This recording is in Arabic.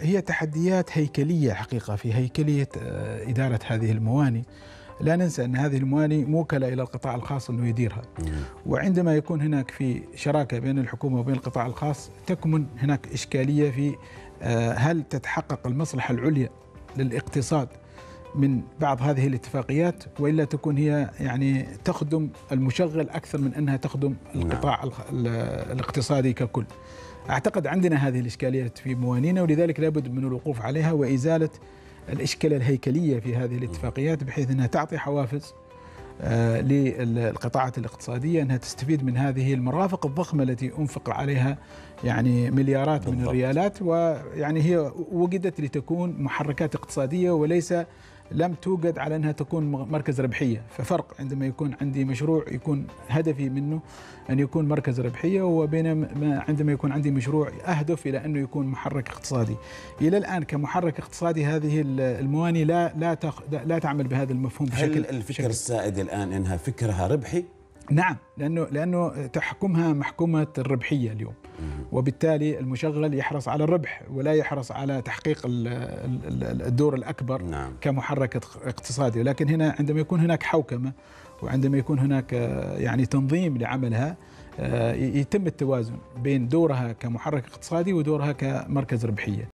هي تحديات هيكلية حقيقة في هيكلية آه، إدارة هذه المواني. لا ننسى أن هذه المواني موكلة إلى القطاع الخاص أنه يديرها. وعندما يكون هناك في شراكة بين الحكومة وبين القطاع الخاص تكمن هناك إشكالية في آه، هل تتحقق المصلحة العليا للاقتصاد من بعض هذه الاتفاقيات وإلا تكون هي يعني تخدم المشغل أكثر من أنها تخدم القطاع الاقتصادي ككل. أعتقد عندنا هذه الإشكاليات في موانينا ولذلك لابد من الوقوف عليها وإزالة الإشكالية الهيكلية في هذه الاتفاقيات بحيث إنها تعطي حوافز آه للقطاعات الاقتصادية إنها تستفيد من هذه المرافق الضخمة التي أنفق عليها يعني مليارات بالضبط. من الريالات ويعني هي وجدت لتكون محركات اقتصادية وليس لم توجد على أنها تكون مركز ربحية. ففرق عندما يكون عندي مشروع يكون هدفي منه أن يكون مركز ربحية وبينما عندما يكون عندي مشروع أهدف إلى أنه يكون محرك اقتصادي. إلى الآن كمحرك اقتصادي هذه المواني لا لا لا تعمل بهذا المفهوم بشكل هل الفكر بشكل السائد الآن أنها فكرها ربحي؟ نعم لأنه لأنه تحكمها محكومة الربحية اليوم. وبالتالي المشغل يحرص على الربح ولا يحرص على تحقيق الدور الأكبر نعم. كمحرك اقتصادي ولكن هنا عندما يكون هناك حوكمة وعندما يكون هناك يعني تنظيم لعملها يتم التوازن بين دورها كمحرك اقتصادي ودورها كمركز ربحية